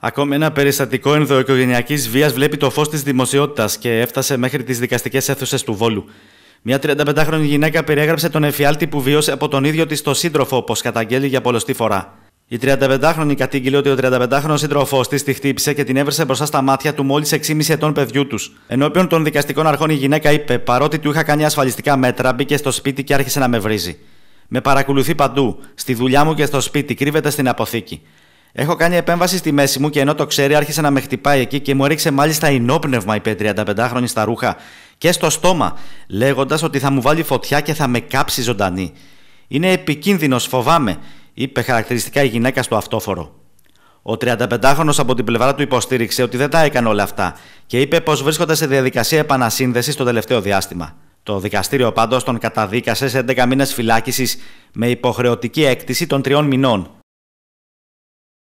Ακόμη ένα περιστατικό ενδοοικογενειακής βίας βλέπει το φως της δημοσιότητας και έφτασε μέχρι τις δικαστικές αίθουσες του Βόλου. Μια 35χρονη γυναίκα περιέγραψε τον εφιάλτη που βίωσε από τον ίδιο της το σύντροφο, όπως καταγγέλει για πολλωστή φορά. Η 35χρονη κατήγγειλε ότι ο 35χρονο σύντροφό της τη χτύπησε και την έβρεσε μπροστά στα μάτια του μόλις 6,5 ετών παιδιού τους. Ενώπιον των δικαστικών αρχών η γυναίκα είπε: Παρότι του είχα κάνει ασφαλιστικά μέτρα, μπήκε στο σπίτι και άρχισε να με βρίζει. Με παρακολουθεί παντού, στη δουλειά μου και στο σπίτι, κρύβεται στην αποθήκη. Έχω κάνει επέμβαση στη μέση μου και ενώ το ξέρει, άρχισε να με χτυπάει εκεί και μου έριξε μάλιστα ενόπνευμα, είπε 35χρονη στα ρούχα και στο στόμα, λέγοντας ότι θα μου βάλει φωτιά και θα με κάψει ζωντανή. Είναι επικίνδυνος, φοβάμαι, είπε χαρακτηριστικά η γυναίκα στο αυτόφορο. Ο 35χρονο από την πλευρά του υποστήριξε ότι δεν τα έκανε όλα αυτά και είπε πως βρίσκονται σε διαδικασία επανασύνδεσης το τελευταίο διάστημα. Το δικαστήριο πάντως τον καταδίκασε σε 11 μήνες φυλάκισης με υποχρεωτική έκτηση των τριών μηνών